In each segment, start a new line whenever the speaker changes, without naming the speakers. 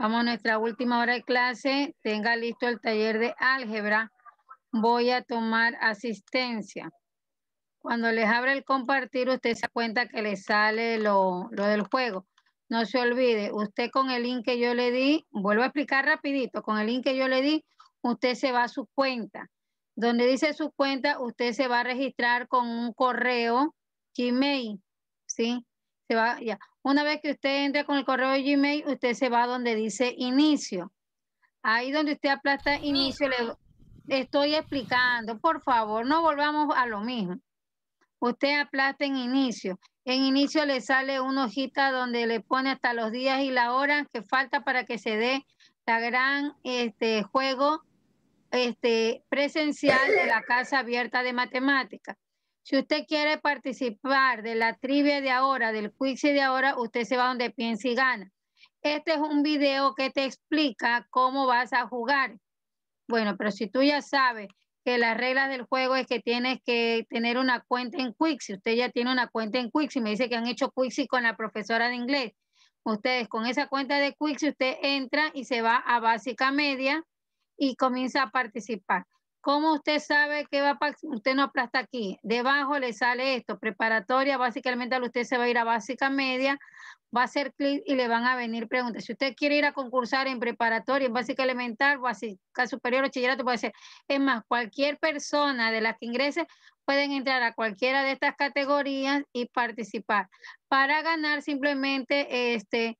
Vamos a nuestra última hora de clase. Tenga listo el taller de álgebra. Voy a tomar asistencia. Cuando les abra el compartir, usted se cuenta que le sale lo, lo del juego. No se olvide, usted con el link que yo le di, vuelvo a explicar rapidito, con el link que yo le di, usted se va a su cuenta. Donde dice su cuenta, usted se va a registrar con un correo Gmail, ¿sí? Se va, ya. Una vez que usted entre con el correo de Gmail, usted se va donde dice inicio. Ahí donde usted aplasta inicio, le estoy explicando. Por favor, no volvamos a lo mismo. Usted aplasta en inicio. En inicio le sale una hojita donde le pone hasta los días y la hora que falta para que se dé la gran este, juego este, presencial de la Casa Abierta de Matemáticas. Si usted quiere participar de la trivia de ahora, del quiz de ahora, usted se va donde piensa y gana. Este es un video que te explica cómo vas a jugar. Bueno, pero si tú ya sabes que las reglas del juego es que tienes que tener una cuenta en Quixi, usted ya tiene una cuenta en Quixi, me dice que han hecho Quixi con la profesora de inglés. Ustedes con esa cuenta de Quixi, usted entra y se va a básica media y comienza a participar. ¿Cómo usted sabe que va a, usted no aplasta aquí? Debajo le sale esto, preparatoria, básicamente usted se va a ir a básica media, va a hacer clic y le van a venir preguntas. Si usted quiere ir a concursar en preparatoria, en básica elemental, básica superior, bachillerato, puede ser. Es más, cualquier persona de las que ingrese pueden entrar a cualquiera de estas categorías y participar. Para ganar simplemente este,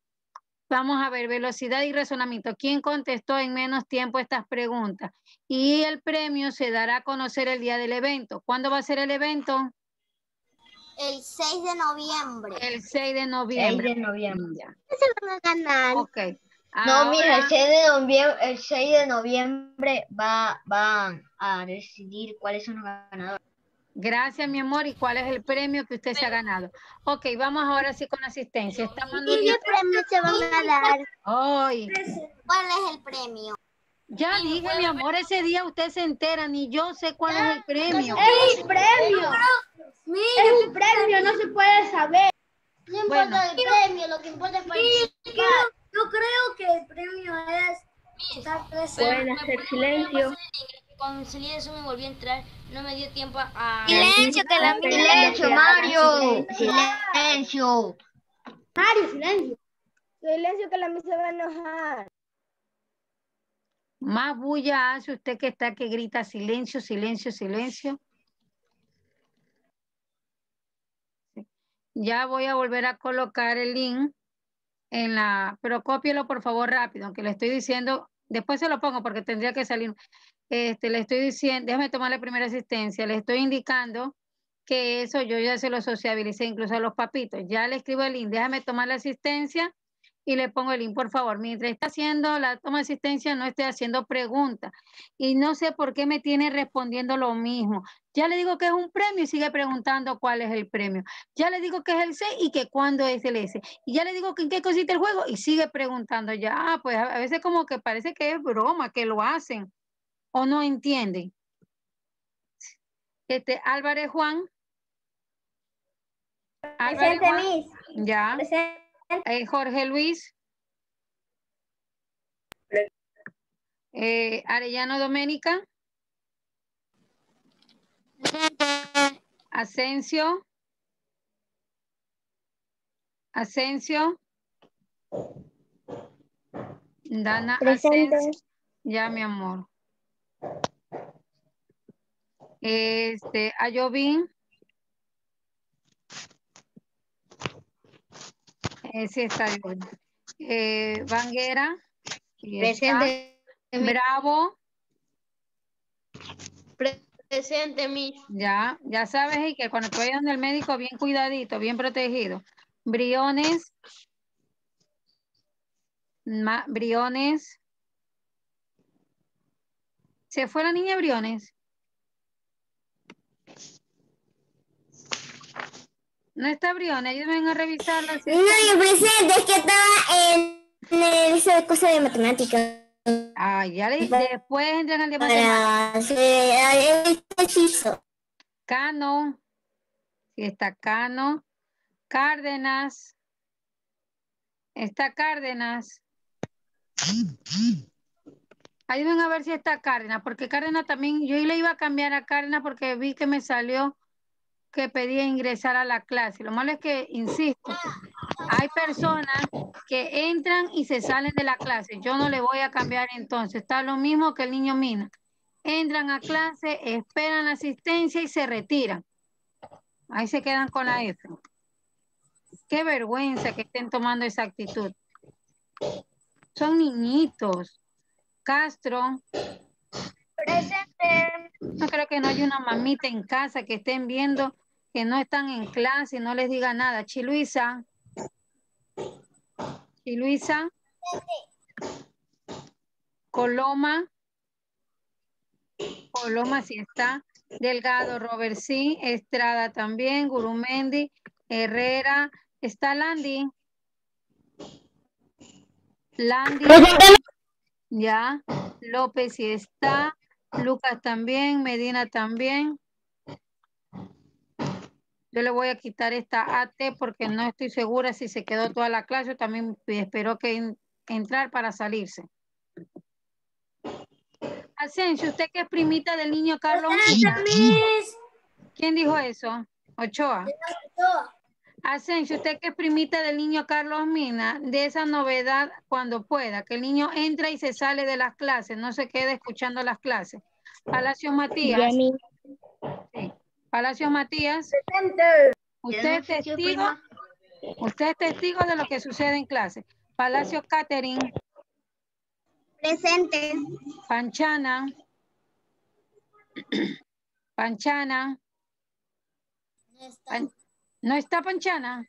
Vamos a ver, velocidad y razonamiento. ¿Quién contestó en menos tiempo estas preguntas? Y el premio se dará a conocer el día del evento. ¿Cuándo va a ser el evento?
El 6 de noviembre.
El 6 de noviembre.
6 de noviembre.
se van a ganar?
Ok.
No, mira, el 6 de noviembre, el 6 de noviembre va, van a decidir cuáles son los ganadores.
Gracias, mi amor. ¿Y cuál es el premio que usted se ha ganado? Ok, vamos ahora sí con asistencia. Estamos
¿Y qué premio se van a dar?
Hoy.
¿Cuál es el premio?
Ya dije, mi amor, ese día usted se entera, ni yo sé cuál es el premio.
¡Es un premio! Es un premio, no se puede saber.
No importa el premio, lo que importa es participar.
Yo creo que el premio es estar presente.
Pueden hacer silencio.
Cuando salí de eso me volví a entrar, no me dio tiempo a...
Silencio, que la
Silencio, Mario. Silencio.
Mario, silencio. Silencio, que la misa va a enojar.
Más bulla hace usted que está que grita silencio, silencio, silencio. Ya voy a volver a colocar el link en la, pero cópielo por favor rápido, aunque le estoy diciendo, después se lo pongo porque tendría que salir. Este, le estoy diciendo, déjame tomar la primera asistencia, le estoy indicando que eso yo ya se lo sociabilicé incluso a los papitos. Ya le escribo el link, déjame tomar la asistencia y le pongo el link, por favor. Mientras está haciendo la toma de asistencia, no estoy haciendo preguntas. Y no sé por qué me tiene respondiendo lo mismo. Ya le digo que es un premio y sigue preguntando cuál es el premio. Ya le digo que es el C y que cuándo es el S. Y ya le digo que en qué consiste el juego y sigue preguntando ya. Ah, pues a veces como que parece que es broma, que lo hacen o no entienden. Este, Álvarez Juan. Álvarez Juan. Ya. Eh, Jorge Luis. Eh, Arellano Doménica. Asensio. Asensio. Dana. Asensio. Ya, mi amor. Este, Ayovín. Ese está bien. Eh, Vanguera.
Presente.
Bravo.
Presente, Miss.
Ya, ya sabes y que cuando vayas donde el médico, bien cuidadito, bien protegido. Briones. Ma- Briones. ¿Se fue la niña Briones? No está Briones, ayúdenme a revisarla.
No, yo presente, es que estaba en, en el esa cosa de matemáticas.
Ah, ya le, después entran al de matemáticas.
Hechizo.
Cano. Sí, está Cano. Cárdenas. Está Cárdenas. Ahí ven a ver si está Cárdenas, porque Cárdenas también, yo le iba a cambiar a Cárdenas porque vi que me salió que pedía ingresar a la clase. Lo malo es que, insisto, hay personas que entran y se salen de la clase. Yo no le voy a cambiar entonces. Está lo mismo que el niño Mina. Entran a clase, esperan la asistencia y se retiran. Ahí se quedan con la F. Qué vergüenza que estén tomando esa actitud. Son niñitos. Castro.
Presente.
No creo que no haya una mamita en casa que estén viendo que no están en clase y no les diga nada. Chiluisa. Chiluisa. Coloma. Coloma sí está. Delgado, Robert sí. Estrada también. Gurumendi. Herrera. ¿Está Landy? Landy. Ya. López sí está. Lucas también. Medina también. Yo le voy a quitar esta AT porque no estoy segura si se quedó toda la clase. También espero que en- entrar para salirse. Asensio, usted que es primita del niño Carlos. ¿Quién dijo eso? Ochoa. Asensio, usted que es primita del niño Carlos Mina, de esa novedad cuando pueda, que el niño entra y se sale de las clases, no se quede escuchando las clases. Palacio Matías. Sí. Palacio Matías. Usted es testigo, usted es testigo de lo que sucede en clase. Palacio Catherine,
Presente.
Panchana. Panchana. Pan- ¿No está Panchana?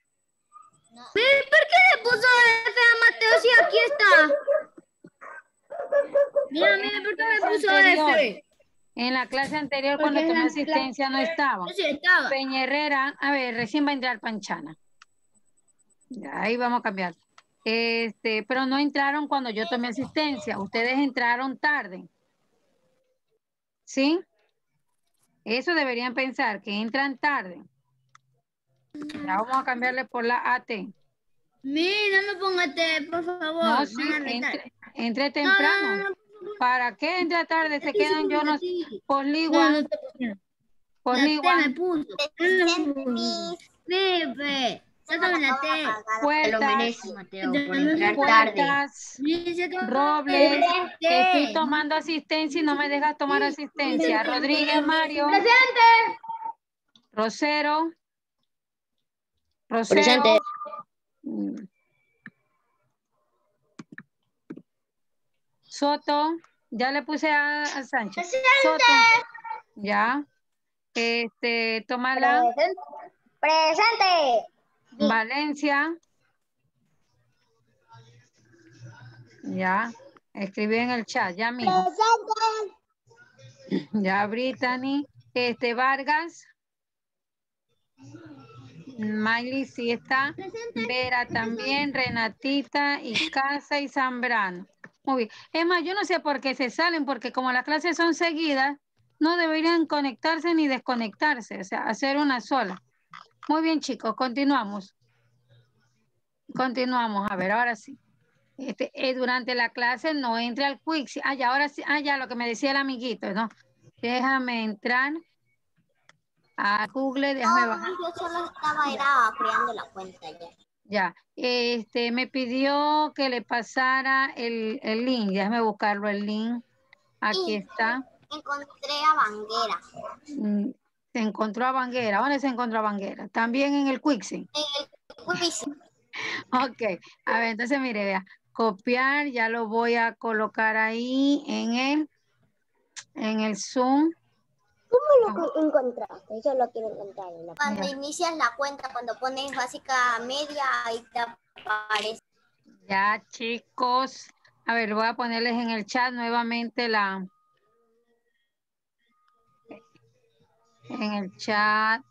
¿Por qué le puso F a Mateo si aquí está? Mira, mira, ¿por qué me puso
Anterior.
F?
En la clase anterior cuando
Porque
tomé asistencia no estaba.
Sí estaba.
Peña Herrera, a ver, recién va a entrar Panchana. Ahí vamos a cambiar. Este, pero no entraron cuando yo tomé asistencia. Ustedes entraron tarde. ¿Sí? Eso deberían pensar, que entran tarde. Ya vamos a cambiarle por la AT.
Mira, no me ponga T, por favor.
No, sí, entre, entre
No,
temprano.
no, no, no,
¿Para qué entra tarde? Se quedan yo no
me puso. Pepe, sácame la T.
Te lo
puertas,
Mateo, por entrar tarde.
puertas,
que
Robles, estoy tomando asistencia y no me dejas tomar asistencia. Rodríguez Mario. Rosero. Rosero.
Presente.
Mm. Soto. Ya le puse a, a Sánchez. Soto. Ya. Este, tómala.
Presente.
Valencia. Ya. Escribí en el chat, ya mismo. Ya, Brittany. Este, Vargas. Miley sí está. Vera también, Renatita y Casa y Zambrano. Muy bien. Es más, yo no sé por qué se salen, porque como las clases son seguidas, no deberían conectarse ni desconectarse, o sea, hacer una sola. Muy bien, chicos, continuamos. Continuamos, a ver, ahora sí. Este, eh, durante la clase no entre al Quixi. Ah, ya, ahora sí, ah, ya, lo que me decía el amiguito, ¿no? Déjame entrar a Google, déjame bajar.
yo solo estaba era creando la cuenta ya.
Ya, este, me pidió que le pasara el, el link, déjame buscarlo, el link. Aquí está.
Encontré a Banguera.
Mm, Se encontró a Banguera. ¿Dónde se encontró a Banguera? También en el Quixi.
Quiz.
Ok, a ver, entonces mire, vea, copiar, ya lo voy a colocar ahí en el, en el Zoom.
¿Cómo lo encontraste? Yo lo quiero encontrar. Cuando inicias la cuenta, cuando pones básica media, ahí te aparece.
Ya, chicos. A ver, voy a ponerles en el chat nuevamente la... En el chat.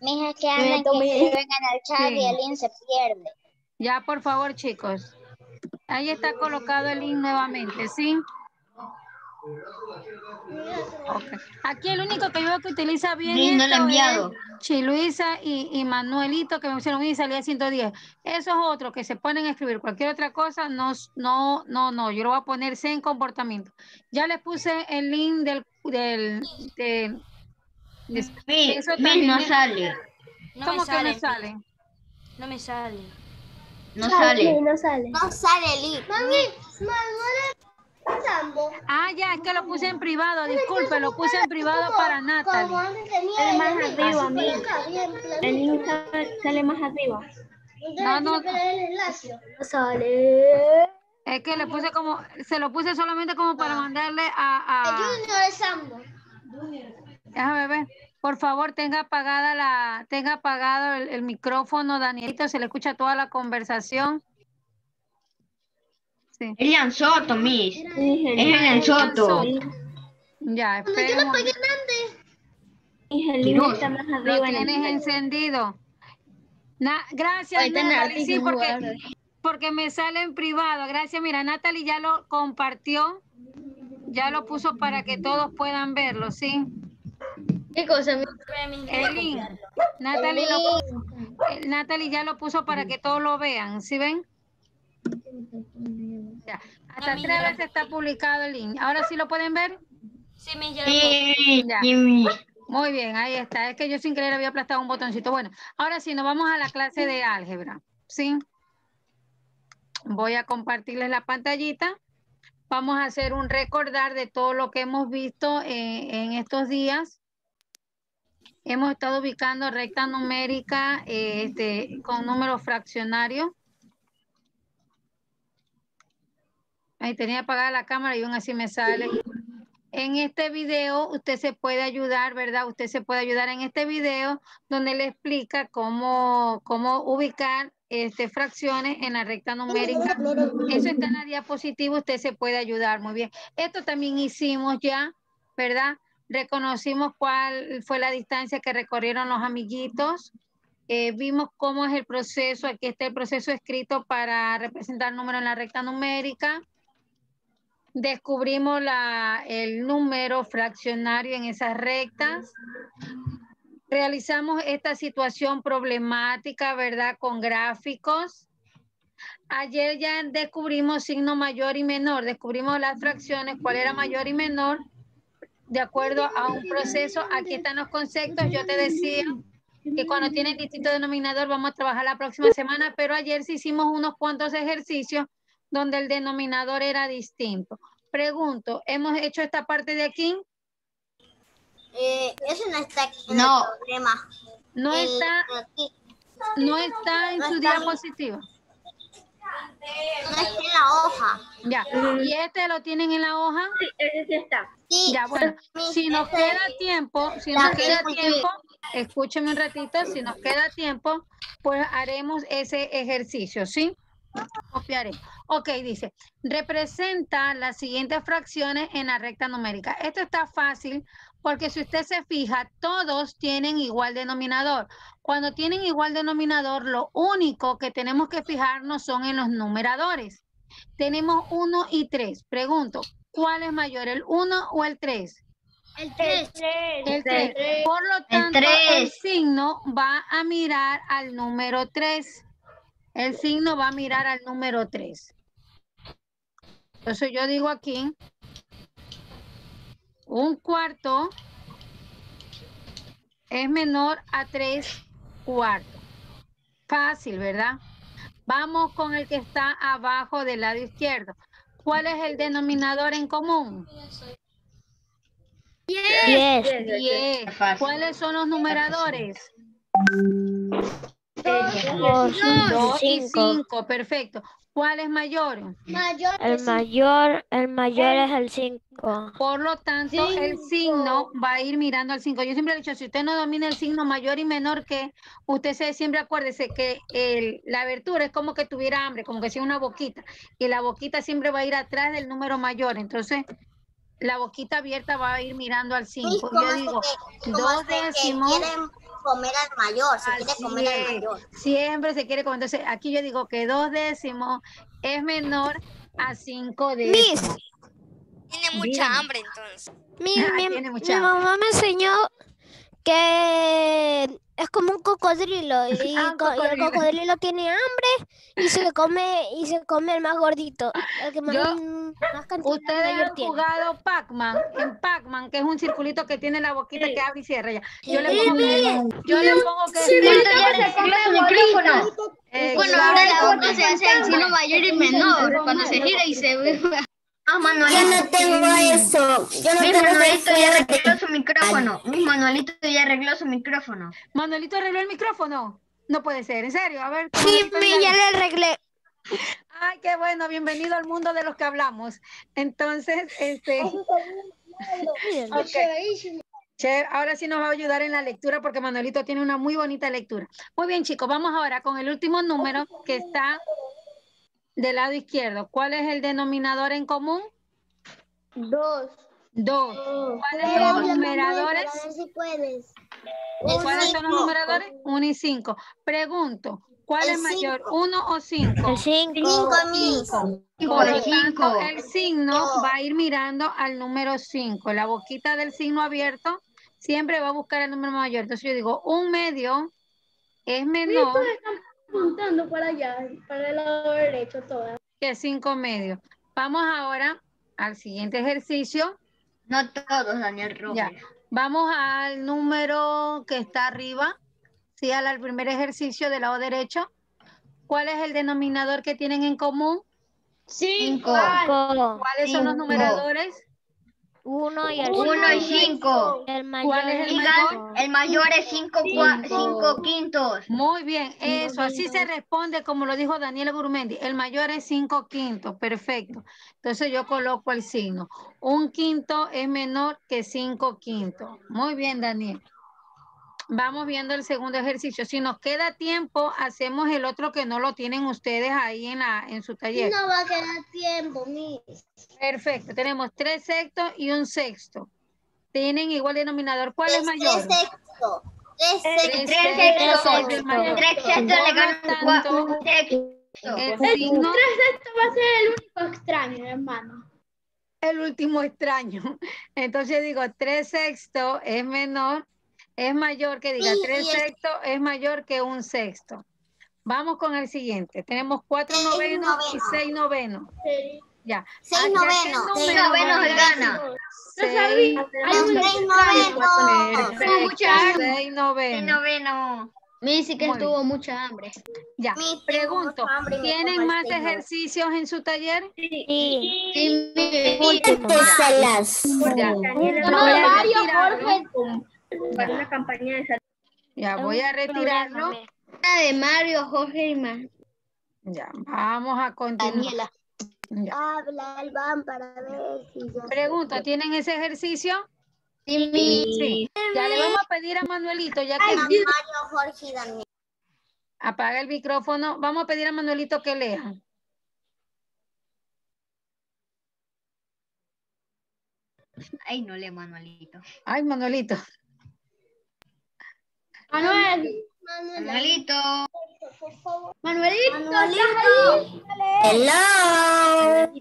Mija, que hablan que escriben en el chat
Sí.
y el link se pierde.
Ya, por favor, chicos. Ahí está colocado el link nuevamente, ¿sí? Aquí el único que yo veo que utiliza bien
Sí, no
esto
enviado.
es Chiluisa y, y Manuelito que me pusieron y salía 110. Esos otros que se ponen a escribir cualquier otra cosa, no, no, no, no. Yo lo voy a poner en comportamiento. Ya les puse el link del, del, del- de- Eso
no sale.
No
¿Cómo
me
que
sale.
no sale?
No me sale.
No sale.
no sale.
No sale el
Ah, ya, es que lo puse en privado. Disculpe, lo puse en privado para Natalie.
Sale más arriba, amigo. El link sale, más arriba.
No, no,
No sale.
es que le puse como, se lo puse solamente como para mandarle a, a déjame ver, por favor tenga apagada la, tenga apagado el, el micrófono, Danielito, se le escucha toda la conversación. Sí,
Elian Soto, Miss. Es
Elian
Soto.
ya, espera un momento.
El link está más
Lo
arriba en el
tienes encendido. Na- gracias,
en
Natalie, sí, porque, porque me sale en privado. Gracias, mira, Natalie ya lo compartió, ya lo puso para que todos puedan verlo, ¿sí?
¿Qué cosa?
El link. Natalie, lo- eh, Natalie ya lo puso para que todos lo vean, ¿sí ven? Ya. Hasta
Mami,
tres veces está publicado el link. ¿Ahora sí lo pueden ver?
Sí,
Sí, sí.
Muy bien, ahí está. Es que yo sin querer había aplastado un botoncito. Bueno, ahora sí, nos vamos a la clase de álgebra. ¿Sí? Voy a compartirles la pantallita. Vamos a hacer un recordar de todo lo que hemos visto eh, en estos días. Hemos estado ubicando recta numérica eh, este, con números fraccionarios. Ahí tenía apagada la cámara y aún así me sale. En este video usted se puede ayudar, ¿verdad? Usted se puede ayudar en este video donde le explica cómo, cómo ubicar este, fracciones en la recta numérica. Eso está en la diapositiva, usted se puede ayudar muy bien. Esto también hicimos ya, ¿verdad? Reconocimos cuál fue la distancia que recorrieron los amiguitos. Eh, vimos cómo es el proceso, aquí está el proceso escrito para representar número en la recta numérica descubrimos la, el número fraccionario en esas rectas. Realizamos esta situación problemática, ¿verdad? Con gráficos. Ayer ya descubrimos signo mayor y menor, descubrimos las fracciones, cuál era mayor y menor, de acuerdo a un proceso. Aquí están los conceptos. Yo te decía que cuando tienen distinto denominador vamos a trabajar la próxima semana, pero ayer sí hicimos unos cuantos ejercicios donde el denominador era distinto. Pregunto, ¿hemos hecho esta parte de aquí?
Eh, eso no está aquí en
No.
el problema.
No
El-
está,
aquí.
no está en
No
su
está.
diapositiva.
No está en la hoja.
Ya. ¿Y este lo tienen en la hoja?
Ese sí está.
Sí.
Ya, bueno. Si nos queda tiempo, si nos queda tiempo, escúcheme un ratito, si nos queda tiempo, pues haremos ese ejercicio, ¿sí? Copiaré. Ok, dice, representa las siguientes fracciones en la recta numérica. Esto está fácil porque si usted se fija, todos tienen igual denominador. Cuando tienen igual denominador, lo único que tenemos que fijarnos son en los numeradores. Tenemos 1 y 3. Pregunto, ¿cuál es mayor, el 1 o el 3?
El 3.
El 3. Por lo tanto, el,
tres.
signo va a mirar al número 3. El signo va a mirar al número 3. Entonces yo digo aquí, un cuarto es menor a 3 cuartos. Fácil, ¿verdad? Vamos con el que está abajo del lado izquierdo. ¿Cuál es el denominador en común?
10.
10.
Fácil.
¿Cuáles son los numeradores? 2 y 5. Perfecto. ¿Cuál es mayor?
El mayor, el mayor es el 5.
Por lo tanto, el signo va a ir mirando al 5. Yo siempre he dicho, si usted no domina el signo mayor y menor que, usted se, siempre acuérdese que el- la abertura es como que tuviera hambre, como que sea una boquita. Y la boquita siempre va a ir atrás del número mayor. Entonces, la boquita abierta va a ir mirando al 5. Yo digo, dos décimos.
quieren comer al mayor, se quiere comer al mayor.
Siempre se quiere comer. Entonces, aquí yo digo que dos décimos es menor a cinco décimos.
Tiene
tiene mucha
Dígame.
hambre entonces.
Mi,
Ah,
mi-
tiene
mi
mucha hambre.
mamá me enseñó que es como un cocodrilo y,
Ah, un
co- y el
cocodrilo.
tiene hambre y se come y se come el más gordito, el que más,
Yo-
más cantidad
Ustedes han
tiene.
jugado Pac-Man, en Pac-Man, que es un circulito que tiene la boquita que abre y cierra ya. Yo le
Sí,
pongo que, yo le pongo que
su micrófono.
Exacto.
ahora la boca se hace el signo mayor y menor. Cuando se gira y se ve. Ah, Manuelito.
Yo no tengo eso. Yo no
Mi
tengo
Manuelito ya arregló su micrófono. Mi Manuelito ya arregló su micrófono.
Manuelito arregló el micrófono. No puede ser, en serio. A ver.
Sí,
ya-
le arreglé.
Ay, qué bueno. Bienvenido al mundo de los que hablamos. Entonces, este.
Miren.
ok. Che, ahora sí nos va a ayudar en la lectura porque Manuelito tiene una muy bonita lectura. Muy bien, chicos, vamos ahora con el último número que está del lado izquierdo. ¿Cuál es el denominador en común?
Dos.
Dos. ¿Cuáles son los numeradores?
A ver si puedes.
¿Cuáles son los numeradores? Uno y cinco. Pregunto, ¿cuál
El
es mayor?
cinco.
¿Uno o cinco?
El 5.
Cinco mis.
Hijo
Por
cinco.
tanto, el signo va a ir mirando al número 5. La boquita del signo abierto siempre va a buscar el número mayor. Entonces yo digo, un medio es menor
Apuntando para allá, para el lado derecho todas.
que 5 medios. Vamos ahora al siguiente ejercicio.
No todos, Daniel Rojas.
Ya. Vamos al número que está arriba. Sí, al, al primer ejercicio del lado derecho. ¿Cuál es el denominador que tienen en común?
Cinco.
¿Cuáles son los
Cinco.
numeradores?
1 y el
Uno y
5.
cinco.
El mayor
¿Cuál es el mayor?
cinco.
El mayor es cinco, cua- cinco quintos.
Muy bien, eso, así se responde como lo dijo Daniel Gurmendi. El mayor es 5 quintos, perfecto. Entonces yo coloco el signo. Un quinto es menor que 5 quintos. Muy bien, Daniel. Vamos viendo el segundo ejercicio. Si nos queda tiempo, hacemos el otro que no lo tienen ustedes ahí en, la, en su taller.
No va a quedar tiempo, mis.
Perfecto, tenemos tres sextos y un sexto. Tienen igual denominador. ¿Cuál es mayor?
Tres sexto. Tres
Tres
sexto.
Tres
sextos
sextos.
el.
Tres sextos.
El signo
Esto va a ser el único extraño, hermano.
el último extraño. Entonces digo, tres sextos es menor, es mayor que diga,
Sí,
tres
y es-
sextos es mayor que un sexto. Vamos con el siguiente. Tenemos cuatro
Seis
novenos y
novenos.
seis novenos. Ya.
Seis novenos.
Seis novenos él gana.
Seis,
tres novenos.
perfecto,
Mucha hambre.
seis novenos.
noveno. Me dice
que bien. tuvo
mucha hambre.
Ya.
Mi,
Pregunto,
hambre y
¿tienen más
seis
ejercicios en su taller?
Sí.
Último. Salas.
Ya.
No,
Voy
Para una campaña de salud.
Ya, voy a retirarlo.
de Mario, Jorge y Mar.
Ya, vamos a continuar. Ya.
Habla el van para ver si yo.
Pregunta, ¿tienen ese ejercicio?
Sí, mi.
Sí. Ya le vamos a pedir a Manuelito, ya que
Mario, Jorge y Daniel.
apaga el micrófono, vamos a pedir a Manuelito que lea.
Ay, no lee Manuelito.
Ay, Manuelito.
Manuel.
Manuelito.
Manuelito.
Manuelito. Hello.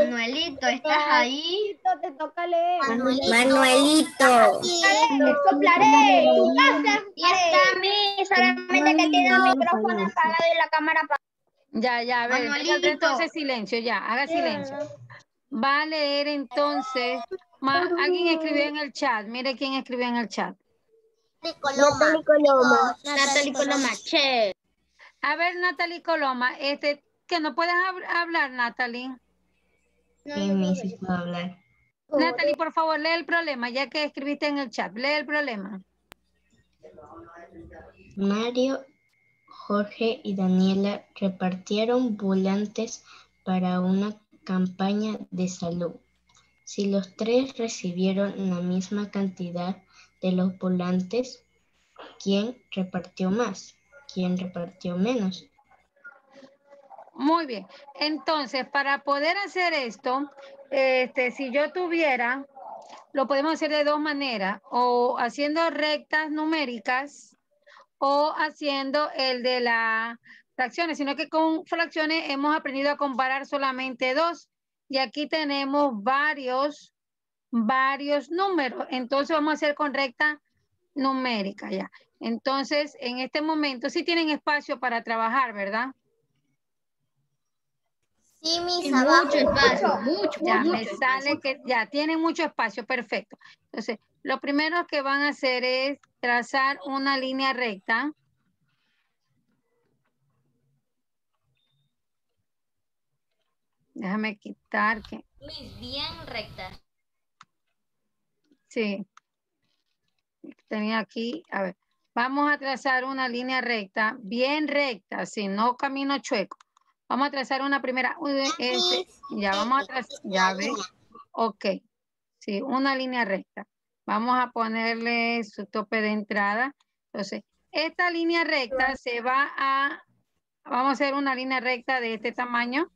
Manuelito, ¿estás ahí?
Te toca leer.
Manuelito.
Manuelito.
Te soplaré. Tu casa.
Y está mi, solamente que tiene el micrófono apagado y la cámara apagada.
Ya, ya, a ver,
Manuelito.
entonces silencio, ya, haga silencio. Va a leer entonces, ma- alguien escribió en el chat, mire quién escribió en el chat.
Natalie Coloma.
Natalie Coloma. Che.
A ver, Natalie Coloma, este, que no puedes hab- hablar, Natalie.
Sí, mi, sí puedo hablar.
Natalie, por favor, lee el problema, ya que escribiste en el chat, lee el problema.
Mario, Jorge y Daniela repartieron volantes para una campaña de salud. Si los tres recibieron la misma cantidad de los volantes, ¿quién repartió más? ¿Quién repartió menos?
Muy bien. Entonces, para poder hacer esto, este, si yo tuviera, lo podemos hacer de dos maneras, o haciendo rectas numéricas o haciendo el de las fracciones, sino que con fracciones hemos aprendido a comparar solamente dos. y aquí tenemos varios, varios números. Entonces vamos a hacer con recta numérica ya. Entonces, en este momento sí tienen espacio para trabajar, ¿verdad?
Sí, mis abajo.
mucho espacio, mucho,
Ya
mucho
me sale que ya tienen mucho espacio, perfecto. Entonces, lo primero que van a hacer es trazar una línea recta. Déjame quitar que,
Miss, bien recta.
Sí. Tenía aquí, a ver, vamos a trazar una línea recta, bien recta, sí, no camino chueco. Vamos a trazar una primera, este, ya vamos a trazar, ya ves, ok, sí, una línea recta. Vamos a ponerle su tope de entrada. Entonces, esta línea recta se va a, vamos a hacer una línea recta de este tamaño.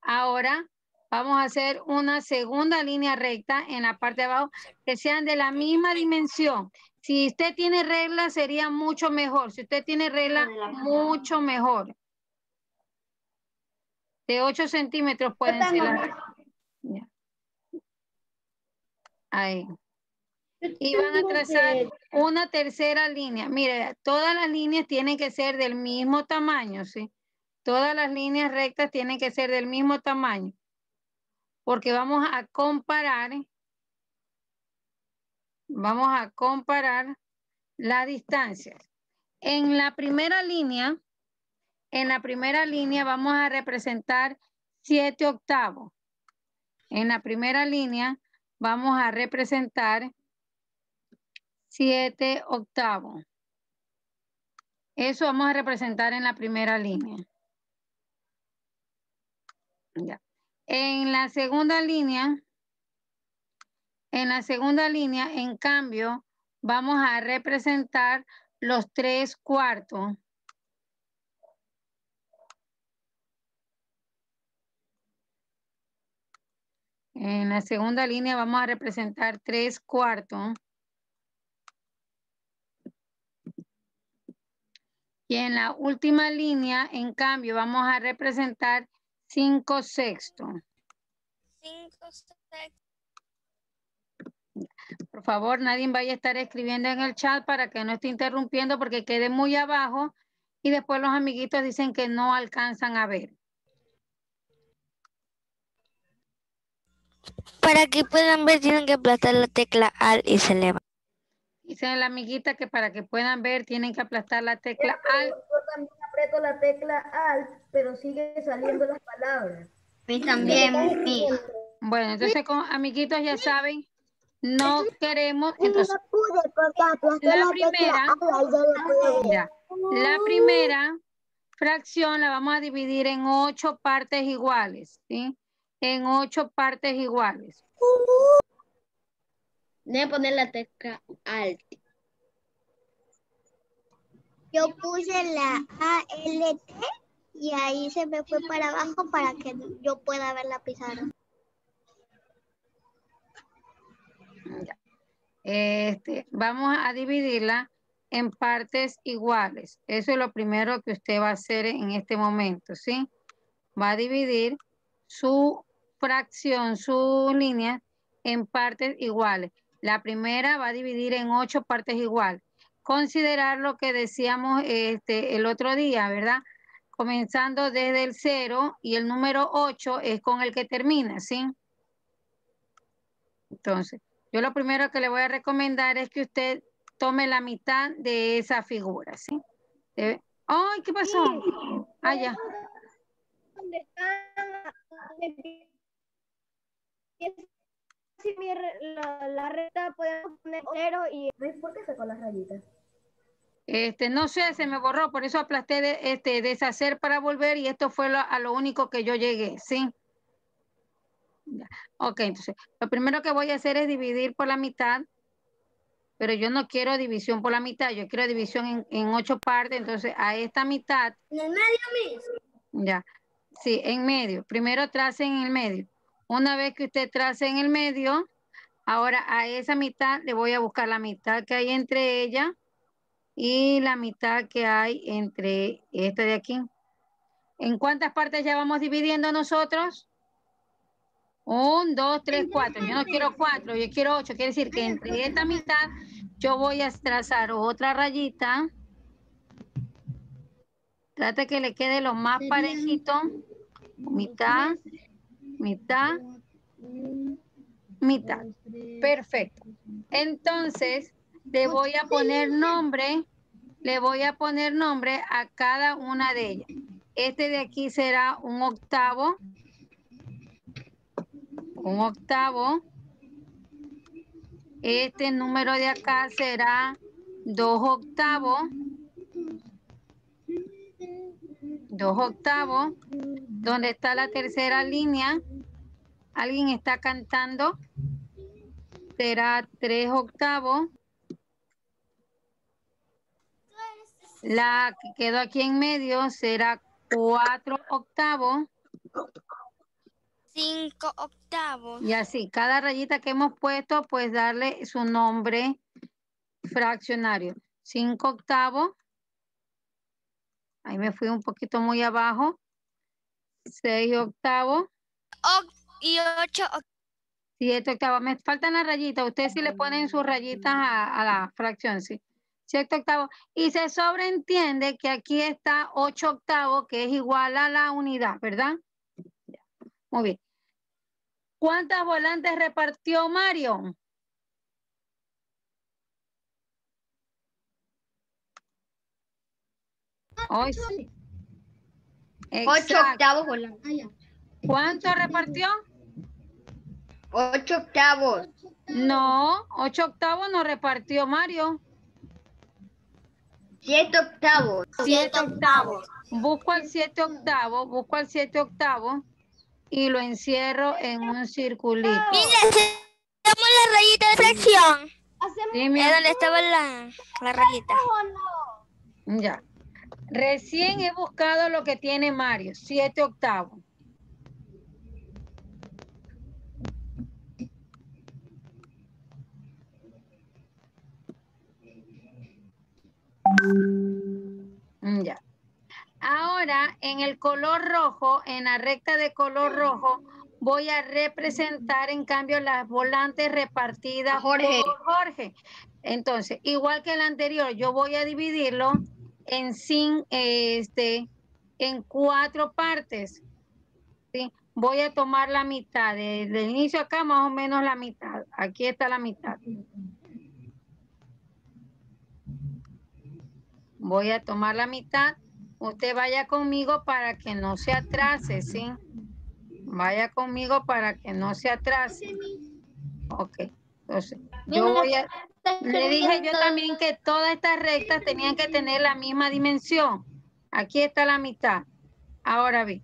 Ahora vamos a hacer una segunda línea recta en la parte de abajo que sean de la misma dimensión. Si usted tiene regla sería mucho mejor. Si usted tiene regla, mucho mejor. De 8 centímetros pueden ser las. Ahí. Y van a trazar una tercera línea. Mire, todas las líneas tienen que ser del mismo tamaño, ¿sí? Todas las líneas rectas tienen que ser del mismo tamaño. Porque vamos a comparar, vamos a comparar las distancias. En la primera línea, en la primera línea vamos a representar 7 octavos. En la primera línea vamos a representar 7 octavos. Eso vamos a representar en la primera línea. Ya. En la segunda línea, en la segunda línea, en cambio, vamos a representar los tres cuartos. En la segunda línea vamos a representar tres cuartos. Y en la última línea, en cambio, vamos a representar cinco sextos.
Cinco, seis.
Por favor, nadie vaya a estar escribiendo en el chat para que no esté interrumpiendo porque quede muy abajo y después los amiguitos dicen que no alcanzan a ver.
Para que puedan ver, tienen que aplastar la tecla Alt y se eleva.
Dice la amiguita que para que puedan ver tienen que aplastar la tecla Alt.
Yo también aprieto la tecla Alt, pero sigue saliendo las palabras.
mí también.
Bueno, entonces con amiguitos ya saben, no queremos, entonces la primera, ya, la primera fracción la vamos a dividir en ocho partes iguales, ¿sí? En ocho partes iguales.
Debe poner la tecla Alt.
Yo puse la ALT y ahí se me fue para abajo para que yo pueda ver la pizarra.
Este, vamos a dividirla en partes iguales. Eso es lo primero que usted va a hacer en este momento, ¿sí? Va a dividir su fracción, su línea en partes iguales. La primera va a dividir en ocho partes iguales. Considerar lo que decíamos este, el otro día, ¿verdad? Comenzando desde el cero y el número 8 es con el que termina, ¿sí? Entonces, yo lo primero que le voy a recomendar es que usted tome la mitad de esa figura, ¿sí? ¡Ay, qué pasó! Ah, ya.
¿Dónde están? ¿Dónde empieza si mi re- la, la recta podemos poner cero y... ¿Ves por qué sacó las rayitas?
Este, no sé, se me borró, por eso aplasté de, este, deshacer para volver y esto fue lo- a lo único que yo llegué, ¿sí? Ya. Ok, entonces, lo primero que voy a hacer es dividir por la mitad, pero yo no quiero división por la mitad, yo quiero división en, en ocho partes, entonces a esta mitad,
¿En el medio, Miss?
ya, sí, en medio, primero trace en el medio. Una vez que usted trace en el medio, ahora a esa mitad le voy a buscar la mitad que hay entre ella y la mitad que hay entre esta de aquí. ¿En cuántas partes ya vamos dividiendo nosotros? Un, dos, tres, cuatro. Yo no quiero cuatro, yo quiero ocho. Quiere decir que entre esta mitad yo voy a trazar otra rayita. Trate que le quede lo más parejito. Mitad, mitad, mitad. Perfecto. Entonces, le voy a poner nombre, le voy a poner nombre a cada una de ellas. Este de aquí será un octavo. Un octavo. Este número de acá será dos octavos. Dos octavos. ¿Dónde está la tercera línea? ¿Alguien está cantando? Será tres octavos. La que quedó aquí en medio será cuatro octavos.
Cinco octavos.
Y así, cada rayita que hemos puesto, pues darle su nombre fraccionario. Cinco octavos. Ahí me fui un poquito muy abajo. Seis octavos.
Oc- y ocho octavos.
Siete octavos. Me faltan las rayitas. Ustedes sí le ponen sus rayitas a, a la fracción, sí. Siete octavos. Y se sobreentiende que aquí está ocho octavos, que es igual a la unidad, ¿verdad? Muy bien. ¿Cuántas volantes repartió Mario? Hoy sí.
Ocho octavos volantes.
¿Cuánto repartió?
Ocho octavos.
No, ocho octavos no repartió Mario.
Siete octavos.
Siete octavos. Busco al siete octavos, busco al siete octavos y lo encierro en un circulito.
Mira, hacemos la rayita de fracción.
¿Hacemos
Sí, mi
Es donde estaba la, la rayita.
o no?
Ya. Recién he buscado lo que tiene Mario, siete octavos. Mm, Ya. Ahora, en el color rojo, en la recta de color rojo, voy a representar en cambio las volantes repartidas
Jorge.
por Jorge. Entonces, igual que el anterior, yo voy a dividirlo en, cin- este, en cuatro partes. ¿sí? Voy a tomar la mitad, desde el inicio acá más o menos la mitad. Aquí está la mitad. Voy a tomar la mitad. Usted vaya conmigo para que no se atrase, ¿sí? Vaya conmigo para que no se atrase. Ok. Entonces, yo voy a... Le dije yo también que todas estas rectas tenían que tener la misma dimensión. Aquí está la mitad. Ahora bien,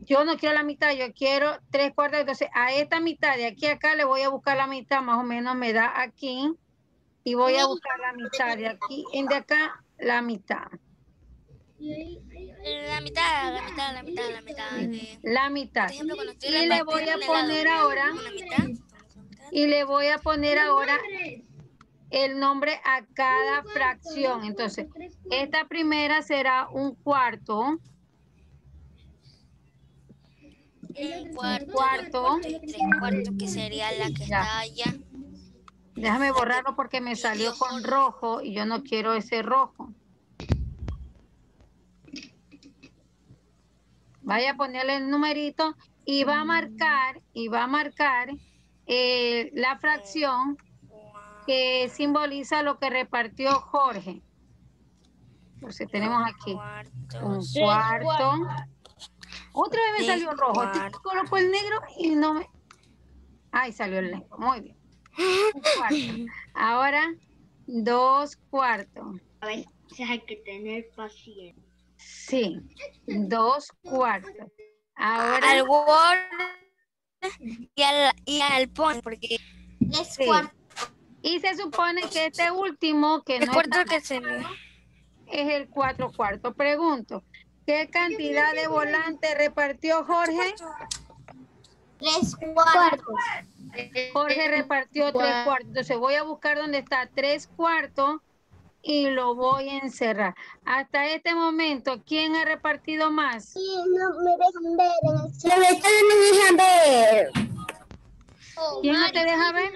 yo no quiero la mitad, yo quiero tres cuartos. Entonces, a esta mitad de aquí a acá le voy a buscar la mitad, más o menos me da aquí. Y voy a buscar la mitad de aquí en de acá, la mitad.
La mitad, la mitad, la mitad, la mitad. de-
La mitad.
Ejemplo,
Y le voy a poner ahora,
Una mitad.
Y le voy a poner ahora el nombre a cada fracción. Entonces, esta primera será un cuarto.
Un cuarto.
cuarto.
tres cuartos, que sería la que
Ya.
está allá.
Déjame borrarlo porque me salió con rojo y yo no quiero ese rojo. Vaya a ponerle el numerito y va a marcar, y va a marcar eh, la fracción que simboliza lo que repartió Jorge. Entonces tenemos aquí un cuarto. Otra vez me salió rojo. Este coloco el negro y no me... Ahí salió el negro. Muy bien. Un cuarto. Ahora, dos cuartos.
A veces hay que tener paciencia.
Sí, dos cuartos. Ahora,
Al y al, y al PON, porque
sí. y se supone que este último, que no
recuerdo
está-
que se
es el cuatro cuartos. Pregunto, ¿qué cantidad de volantes repartió Jorge?
Tres cuartos.
Jorge repartió tres cuartos. Entonces voy a buscar dónde está tres cuartos y lo voy a encerrar. Hasta este momento, ¿quién ha repartido más?
Sí, no me dejan ver en el
No me dejan ver.
me deja ver?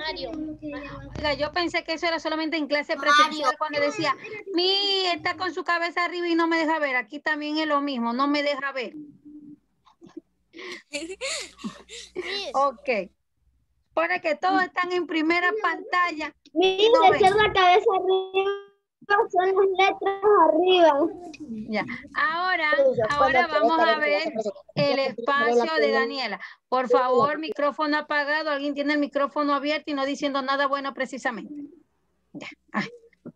Oiga, yo pensé que eso era solamente en clase presencial cuando decía, mi está con su cabeza arriba y no me deja ver. Aquí también es lo mismo, no me deja ver. Ok. Pone que todos están en primera pantalla.
Mire,
no
la cabeza arriba, son las letras arriba.
Ya. Ahora, ahora vamos a ver el espacio de Daniela. Por favor, micrófono apagado. Alguien tiene el micrófono abierto y no diciendo nada bueno precisamente. Ya. Ay,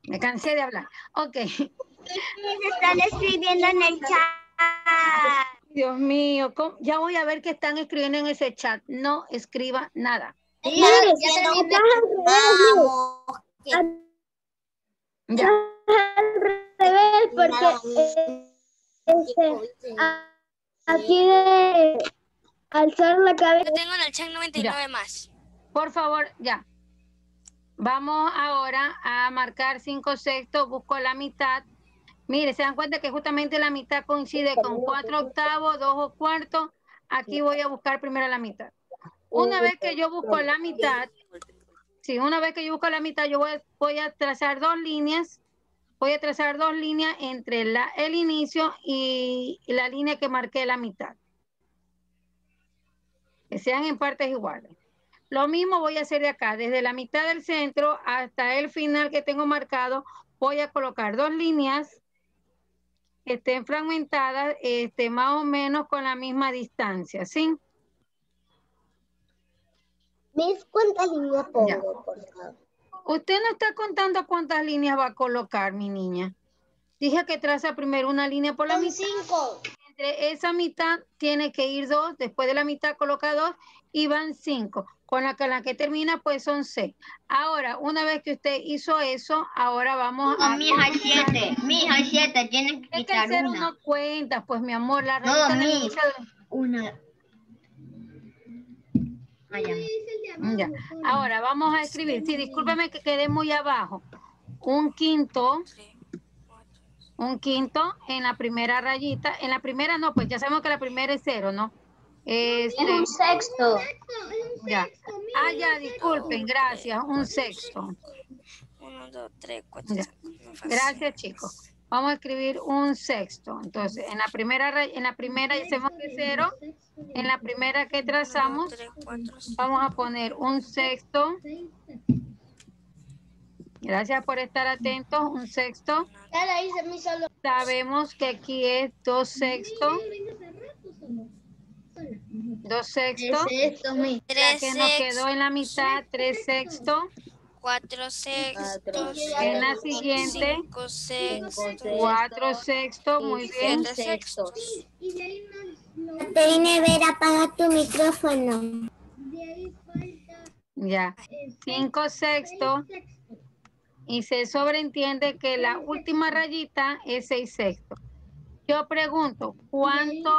me cansé de hablar. Ok.
Están escribiendo en el chat.
Dios mío, ¿cómo? ya voy a ver qué están escribiendo en ese chat. No escriba nada.
Al revés,
Ya.
al revés, porque eh, este, a- aquí de alzar la cabeza.
Yo tengo en el chat 99 más.
Por favor, ya. Vamos ahora a marcar cinco sextos, busco la mitad. Mire, se dan cuenta que justamente la mitad coincide con cuatro octavos, dos cuartos. Aquí voy a buscar primero la mitad. Una vez que yo busco la mitad, una vez que yo busco la mitad, yo voy, a- trazar dos líneas. Voy a trazar dos líneas entre el inicio y la línea que marqué la mitad. Que sean en partes iguales. Lo mismo voy a hacer de acá, desde la mitad del centro hasta el final que tengo marcado, voy a colocar dos líneas que estén fragmentadas, este, más o menos con la misma distancia, ¿sí?
Mis cuántas líneas
Ya.
pongo, por favor.
Usted no está contando cuántas líneas va a colocar, mi niña. Dije que traza primero una línea por la
Son
mitad.
cinco.
Entre esa mitad tiene que ir dos, después de la mitad coloca dos y van cinco. Con la que, la que termina, pues son seis. Ahora, una vez que usted hizo eso, ahora vamos a...
No, mija, hay siete. Mija, siete. Tienen que quitar
hacer
una.
uno cuenta, pues mi amor, la
No, mi.
de-
Una. Ah, ya.
Ahora vamos a escribir. Sí, discúlpeme que quedé muy abajo. Un quinto, un quinto en la primera rayita. En la primera no, pues ya sabemos que la primera es cero, ¿no? Este,
Es un sexto.
ya. Ah, ya, disculpen, gracias. Un sexto.
1, 2, 3, 4,
Ya.
5.
Gracias, chicos. Vamos a escribir un sexto. Entonces, en la primera, ray- en la primera sabemos que cero. En la primera que trazamos,
3, 4, 5.
vamos a poner un sexto. Gracias por estar atentos. Un sexto.
Ya la hice mi solo.
Sabemos que aquí es dos sextos. Dos sextos. La
3
que nos quedó en la mitad, tres sextos.
4 sextos,
En la siguiente,
5 sextos,
cuatro sextos. Muy bien.
7 sextos.
Caterina Vera, apaga tu micrófono.
Ya. Cinco sextos. Y se sobreentiende que la última rayita es seis sextos. Yo pregunto, ¿cuánto,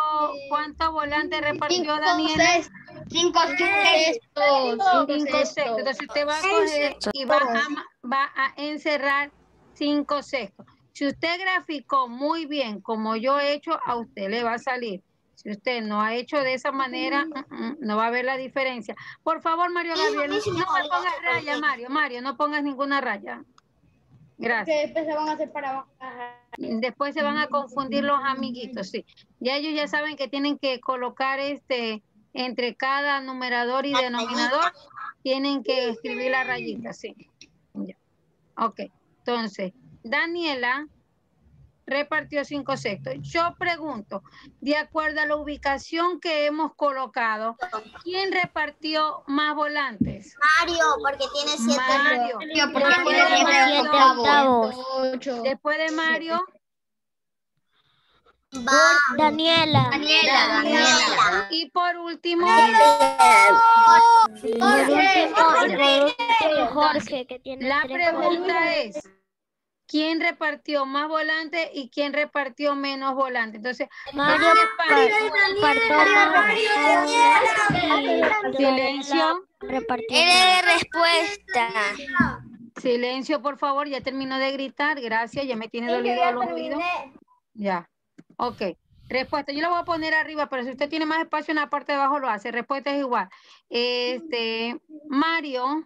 cuánto volante repartió Daniela?
Cinco sextos.
Cinco sextos. Entonces usted va a coger y va a, ma- va a encerrar cinco sextos. Si usted graficó muy bien como yo he hecho, a usted le va a salir. Si usted no ha hecho de esa manera, mm, mm, no va a ver la diferencia. Por favor, Mario Gabriel, no me pongas raya, Mario. Mario, no pongas ninguna raya. Gracias.
después se van a hacer para abajo.
Después se van a confundir los amiguitos, sí. Ya ellos ya saben que tienen que colocar este entre cada numerador y denominador, tienen que escribir la rayita, sí. Ok, entonces, Daniela repartió cinco sextos. Yo pregunto, de acuerdo a la ubicación que hemos colocado, ¿quién repartió más volantes?
Mario, porque tiene siete.
Mario.
Mario, porque
Mario
tiene siete octavos.
Después de Mario.
Daniela.
Daniela, Daniela.
y por último,
Por último, y por último, Jorge, que tiene
La pregunta es, ¿quién repartió más volantes y quién repartió menos volantes? Entonces,
Mario
silencio,
repartió.
L de respuesta.
silencio, por favor, ya terminó de gritar, gracias, ya me tiene dolido los oídos. Ya, ok. Respuesta, yo la voy a poner arriba, pero si usted tiene más espacio en la parte de abajo lo hace. Respuesta es igual. Este, Mario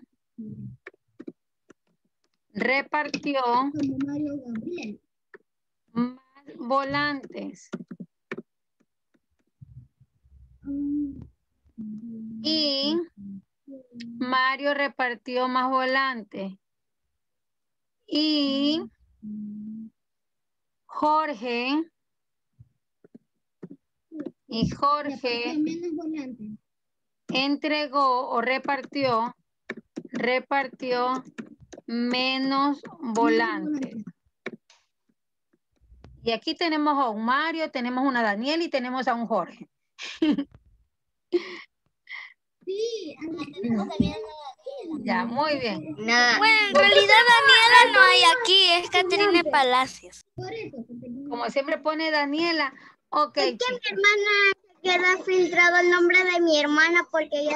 repartió más volantes y Mario repartió más volantes y Jorge y Jorge entregó o repartió, repartió menos volantes. Y aquí tenemos a un Mario, tenemos una Daniel y tenemos a un Jorge.
Sí,
Ya, muy bien.
Nada.
Bueno, en realidad Daniela no hay aquí, es Caterina Palacios.
Como siempre pone Daniela. Ok,
Es que mi hermana queda filtrado el nombre de mi hermana porque ella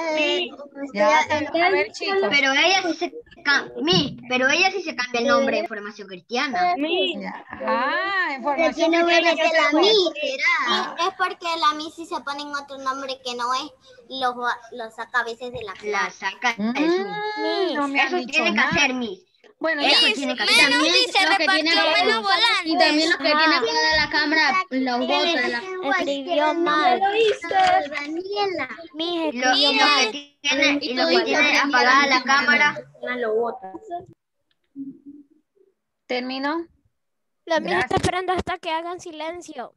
Ya, a ver, chicos.
Pero ella sí se cambia, mi, pero ella sí se cambia el nombre de formación cristiana.
Ya. Ah,
le
información
tiene
que tiene que
la mí, será.
Es porque la Miss si se ponen otro nombre que no es, los, va- los saca a veces de la
La
clase.
saca de su.
Mm, no me
Eso tiene que
nada.
hacer, mis.
Bueno, ya.
Eso tiene que hacer.
Menos dice repartió menos volantes.
Y también lo que tiene apagada la cámara, los votos de la...
Escribió mal.
Daniela.
Mi
Lo,
escribió
y lo
mal.
que tiene, y lo que tiene apagada la cámara.
¿Terminó?
La mía está esperando hasta que hagan silencio.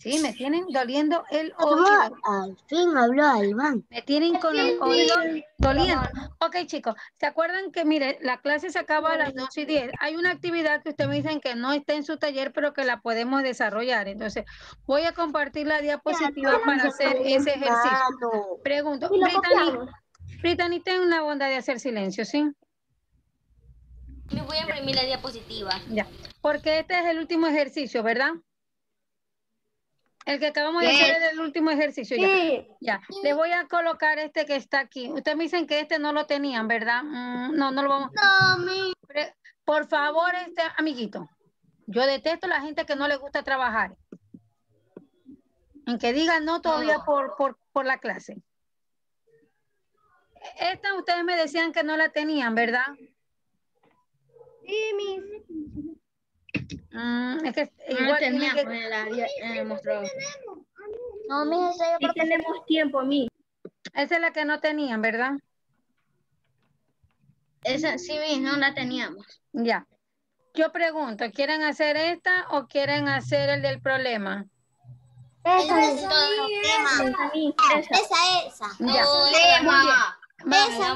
Sí, me tienen doliendo el oído.
Al fin habló Alban.
Me tienen con el oído doliendo. Ok, chicos, ¿se acuerdan que, mire, la clase se acaba a las 2 y 10? Hay una actividad que ustedes me dicen que no está en su taller, pero que la podemos desarrollar. Entonces, voy a compartir la diapositiva para hacer ese ejercicio. Pregunto, Brittany, Brittany, ten la bondad de hacer silencio, ¿sí?
Me voy a imprimir la diapositiva.
Ya, porque este es el último ejercicio, ¿verdad? El que acabamos de
Sí.
hacer es el último ejercicio. Ya. ya. Le voy a colocar este que está aquí. Ustedes me dicen que este no lo tenían, ¿verdad? Mm, no, no lo vamos. Pre- Por favor, este amiguito. Yo detesto a la gente que no le gusta trabajar. En que digan no todavía
No.
por, por, por la clase. Esta ustedes me decían que no la tenían, ¿verdad?
Sí, Miss.
Mm, es que
No
igual
tenía
que-
en, la, en el mostrador.
No, Miss, esa yo
Sí
creo que
tenemos tiempo, Miss.
esa es la que no tenían, ¿verdad?
Esa, sí, no la teníamos.
Ya. Yo pregunto, ¿quieren hacer esta o quieren hacer el del problema?
esa es problema. Esa, esa.
Ya.
Tema.
Vamos,
Esa,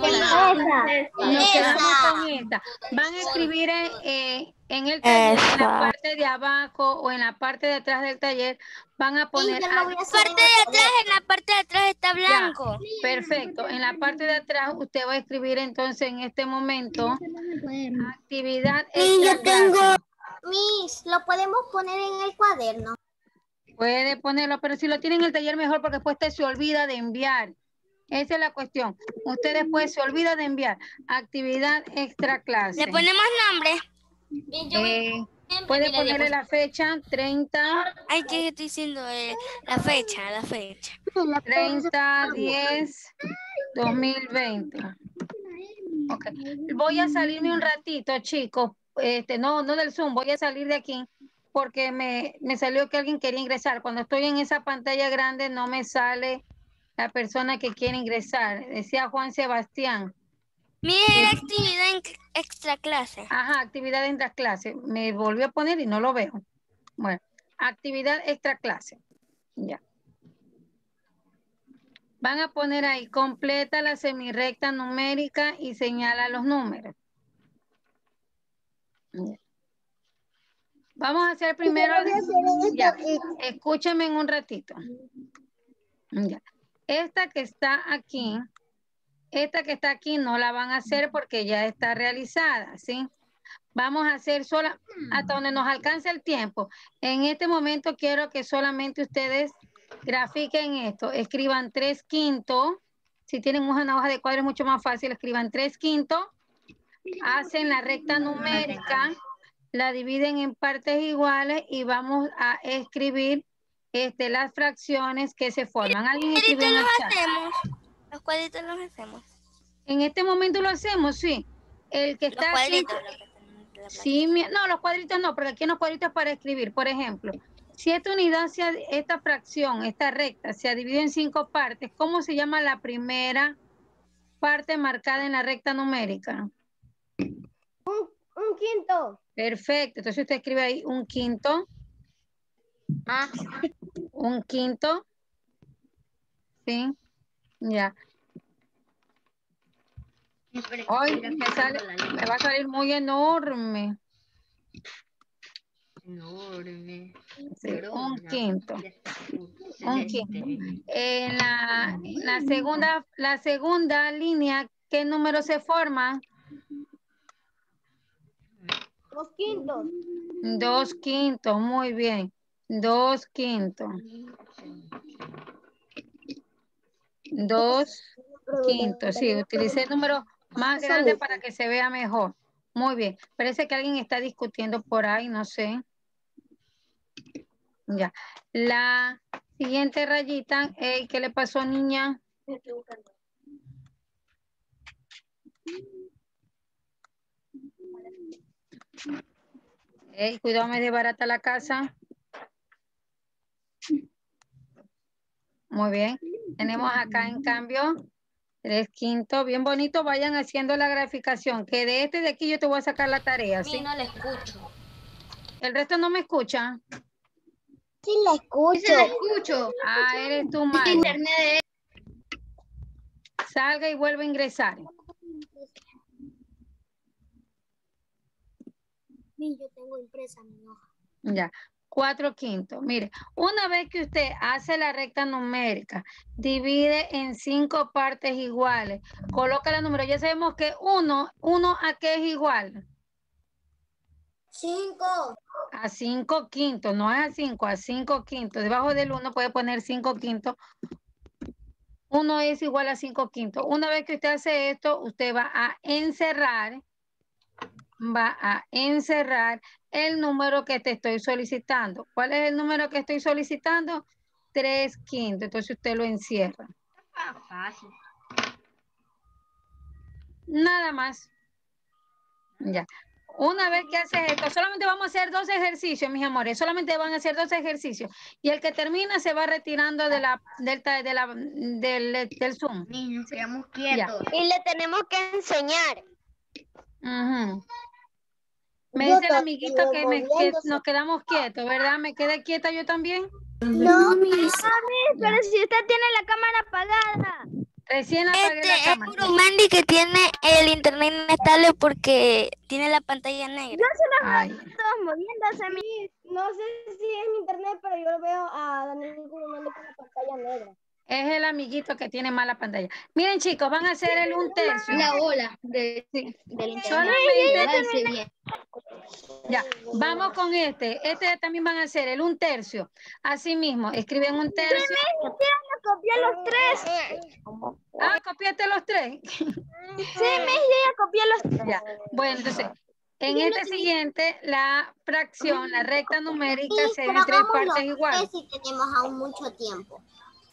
Esa.
con esta. Van a escribir en, eh, en el taller, en la parte de abajo o en la parte de atrás del taller, van a poner...
yo lo voy a hacer
Parte
en
de atrás, en la parte de atrás está blanco.
Perfecto. En la parte de atrás usted va a escribir entonces en este momento actividad extra
Miss, lo podemos poner en el cuaderno.
Puede ponerlo, pero si lo tiene en el taller mejor porque después usted se olvida de enviar. Esa es la cuestión. Usted después se olvida de enviar actividad extra clase.
Le ponemos nombre.
Eh, puede ponerle la fecha 30,
Ay, ¿qué estoy diciendo? Eh, la fecha, la fecha.
30, 10, 2020. Ok. Voy a salirme un ratito, chicos. Este, no, no del Zoom, voy a salir de aquí porque me, me salió que alguien quería ingresar. Cuando estoy en esa pantalla grande no me sale la persona que quiere ingresar. Decía Juan Sebastián.
Mira la actividad en extra clase.
Ajá, actividad extra clase. Me volvió a poner y no lo veo. Bueno, actividad extra clase. Ya. Van a poner ahí, completa la semirrecta numérica y señala los números. Ya. Vamos a hacer primero. Ya, escúchame en un ratito. Ya. Esta que está aquí, esta que está aquí no la van a hacer porque ya está realizada, ¿sí? Vamos a hacer sola hasta donde nos alcance el tiempo. En este momento quiero que solamente ustedes grafiquen esto. Escriban tres quintos. Si tienen una hoja de cuadro es mucho más fácil. Escriban tres quintos. Hacen la recta numérica. La dividen en partes iguales y vamos a escribir este, las fracciones que se forman. ¿Alguien escribió en el
los
chat?
hacemos. Los cuadritos los hacemos.
En este momento lo hacemos, sí. El que
Los
está aquí-
cuadritos. que están en la
Sí, mi- no, los cuadritos no, porque aquí en los cuadritos para escribir. Por ejemplo, si esta unidad, esta fracción, esta recta, se ha dividido en cinco partes, ¿cómo se llama la primera parte marcada en la recta numérica?
Un quinto.
Perfecto, entonces usted escribe ahí un quinto.
Ah,
Un quinto. Sí, ya. Hoy me, sale- me va a salir muy enorme.
Enorme.
Sí, un quinto. Un
Celeste.
En la, en la segunda, la segunda línea, ¿qué número se forma?
Dos quintos.
Dos quintos, muy bien. Dos quintos. Dos quintos, sí, utilicé el número más grande para que se vea mejor. Muy bien. Parece que alguien está discutiendo por ahí, no sé. Ya. La siguiente rayita, ey, ¿qué le pasó, niña? Ey, cuidado, me barata la casa. Muy bien. Tenemos acá, en cambio, tres quintos. Bien bonito. Vayan haciendo la graficación. Que de este de aquí yo te voy a sacar la tarea,
Sí, no le escucho.
El resto no me escucha.
Sí, la escucho.
sí la escucho.
Ah, eres tú.
Internet
Salga y vuelva a ingresar.
Sí, yo tengo impresa mi hoja.
Ya. Cuatro quintos. Mire, una vez que usted hace la recta numérica, divide en cinco partes iguales, coloca la número. Ya sabemos que uno, uno a qué es igual.
Cinco.
A cinco quintos, no es a cinco, a cinco quintos. Debajo del uno puede poner cinco quintos. Uno es igual a cinco quintos. Una vez que usted hace esto, usted va a encerrar, va a encerrar el número que te estoy solicitando. ¿Cuál es el número que estoy solicitando? Tres quintos. Entonces usted lo encierra.
Ah, fácil.
Nada más. Ya. Una vez que haces esto, solamente vamos a hacer dos ejercicios, mis amores. Solamente van a hacer dos ejercicios. Y el que termina se va retirando de la, del, de la, del, del Zoom.
Niños, quedamos quietos.
Y le tenemos que enseñar.
Ujú. Me
Yo
dice el
to-
amiguito
yo
que, me- que nos quedamos quietos, ¿verdad? ¿Me quedé quieta yo también?
No,
Pero si usted tiene la cámara apagada.
Recién apagué
Este
la
es
cámara.
puro Mandy que tiene el internet inestable porque tiene la pantalla negra.
Ay,
Todos moviéndose. Mi... No sé si es mi internet, pero yo veo a Daniel Gurumandi con la pantalla negra.
Es el amiguito que tiene mala pantalla. Miren, chicos, van a hacer el un tercio.
La ola de,
Sí.
del internet.
Solamente. Ya, vamos con este. Este también van a hacer el un tercio. Asimismo, escriben un tercio.
Copié los tres.
Ah, copiaste los tres.
Sí, mi ya copié los tres.
Ya. Bueno, entonces, en este siguiente, la fracción, la recta numérica, se ve en tres partes iguales.
si tenemos aún mucho tiempo.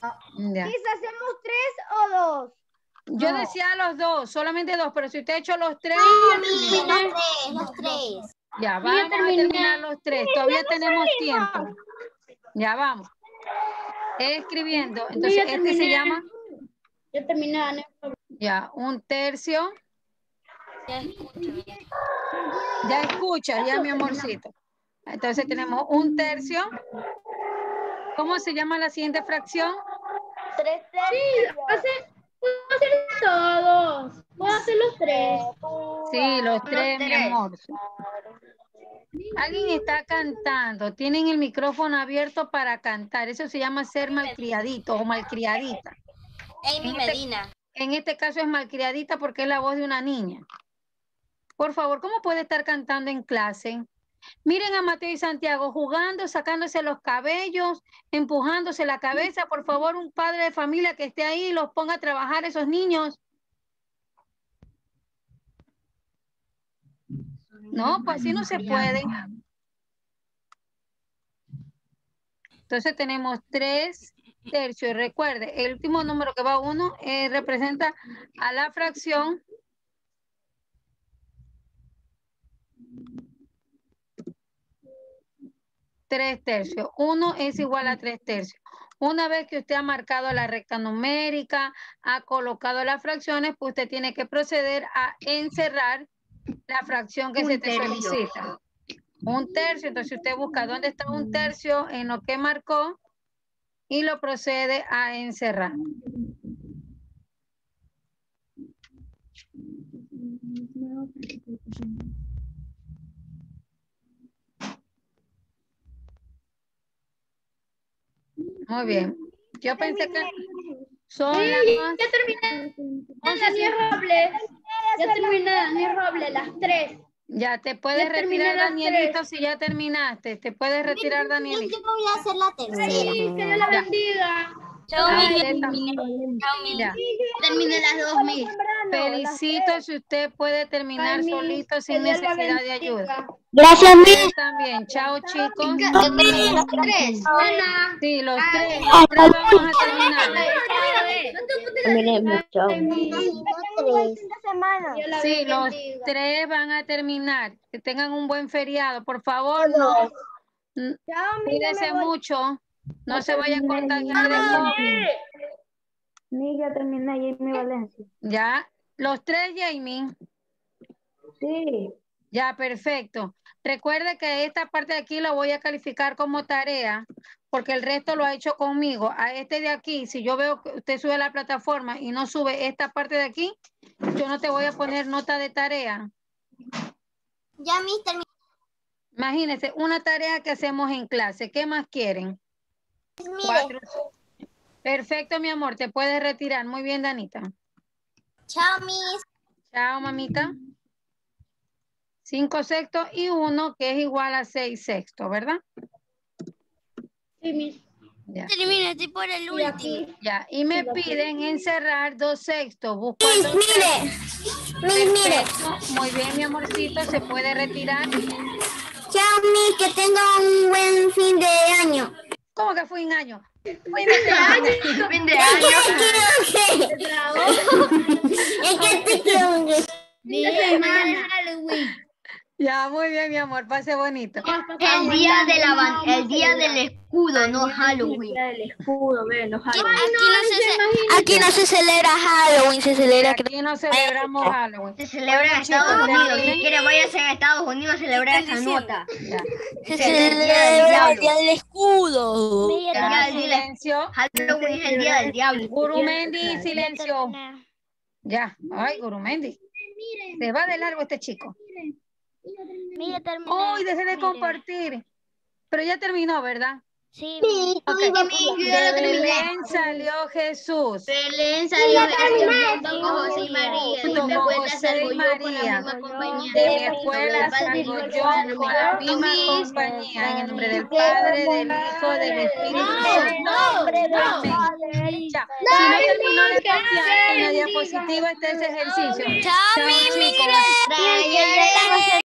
Ya.
Liz, ¿hacemos tres o dos?
Yo decía los dos, solamente dos, pero si usted ha hecho los tres,
los tres, los tres.
ya vamos a terminar los tres. Todavía tenemos tiempo. Ya vamos. Escribiendo. Entonces,
ya
este se llama
Ya terminé,
ya un tercio.
Ya escucho.
Ya escucha, ya mi amorcito. Entonces tenemos un tercio. ¿Cómo se llama la siguiente fracción?
Tres
Hace- Puedo hacer todos. Puedo hacer los tres.
Sí, los tres, mi
tres.
amor. Alguien está cantando. Tienen el micrófono abierto para cantar. Eso se llama ser malcriadito o malcriadita.
Amy
En este-
Medina.
En este caso es malcriadita porque es la voz de una niña. Por favor, ¿cómo puede estar cantando en clase? Miren a Mateo y Santiago jugando, sacándose los cabellos, empujándose la cabeza. Por favor, un padre de familia que esté ahí y los ponga a trabajar esos niños. No, pues así no se puede. Entonces tenemos 3 tercios. Recuerde, el último número que va a 1 eh, representa a la fracción tres tercios. 1 es igual a 3 tercios. Una vez que usted ha marcado la recta numérica, ha colocado las fracciones, pues usted tiene que proceder a encerrar la fracción que
Un
se te
tercio.
solicita. Un tercio, entonces usted busca dónde está un tercio en lo que marcó y lo procede a encerrar. Muy bien. Yo pensé que son
Sí,
las
ya terminé.
once
Daniel Robles. Ya terminé, Daniel Robles, las tres.
Ya te puedes
Ya
retirar, Danielito,
tres.
si ya terminaste. Te puedes retirar, Danielito.
Yo voy a hacer la tercera.
Sí, que Dios la
Ya.
bendiga.
Chao,
Ah.
Terminé las dos, mis.
Felicito si usted puede terminar solito sin necesidad de ayuda.
Gracias,
Ustedes también. Chao, chicos.
Las tres.
Sí, los tres. Los tres vamos a terminar. Sí, los tres van a terminar. Que tengan un buen feriado. Por favor, no. mm,
voy.
mucho. No se vaya a contagiar de COVID.
Ni ya terminé, Jamie Valencia.
Ya. Los tres, Jamie.
Sí.
Ya, perfecto. Recuerde que esta parte de aquí lo voy a calificar como tarea, porque el resto lo ha hecho conmigo. A este de aquí, si yo veo que usted sube a la plataforma y no sube esta parte de aquí, yo no te voy a poner nota de tarea.
Ya, mis terminé.
Imagínense, una tarea que hacemos en clase. ¿Qué más quieren? Cuatro. Perfecto, mi amor, te puedes retirar. Muy bien, Danita.
chao, mis.
Chao, mamita. Cinco sextos y uno que es igual a seis sextos, ¿verdad?
Sí, mis.
Ya.
Termina, estoy por el
Y
último.
aquí.
Ya, y me piden encerrar dos sextos. Busco el dos sextos.
Mire, mire.
Muy bien, mi amorcito, se puede retirar.
Chao, mi, que tenga un buen fin de año.
¿Cómo que fue un año? Fin de semana.
Fin de año.
Es que te equivoqué.
Ya, muy bien, mi amor, pase bonito.
El día de la el día del escudo, no Halloween.
El escudo, ve, los
Aquí no, se, ce- aquí no se celebra Halloween, se celebra
Aquí no celebramos Halloween.
Se celebra en Estados Unidos. Si quiere, váyase a Estados Unidos a celebrar esa nota.
Se
el día del
celebra el
diablo.
día del escudo.
Día del día-
silencio.
Halloween es el día del diablo.
Gurumendi, silencio. Ya, ay, Gurumendi. Se va de largo este chico.
Mire, terminé.
Uy, deje de compartir. Pero ya terminó, ¿verdad?
Sí,
Ok. De Belén salió Jesús.
Belén salió junto con José y María.
Junto con José y María. De mi escuela salgo yo con la misma compañía. En el nombre del Padre, del Hijo, del Espíritu Santo. Amén. Ya. Si no terminó de copiar en la diapositiva está ese ejercicio.
Chao,
Chao,
mi,
chicos.
mire.